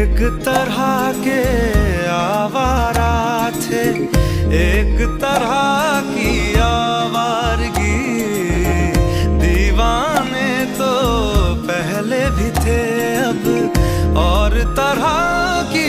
एक तरह के आवारा थे, एक तरह की आवारगी। दीवाने तो पहले भी थे अब, और तरह की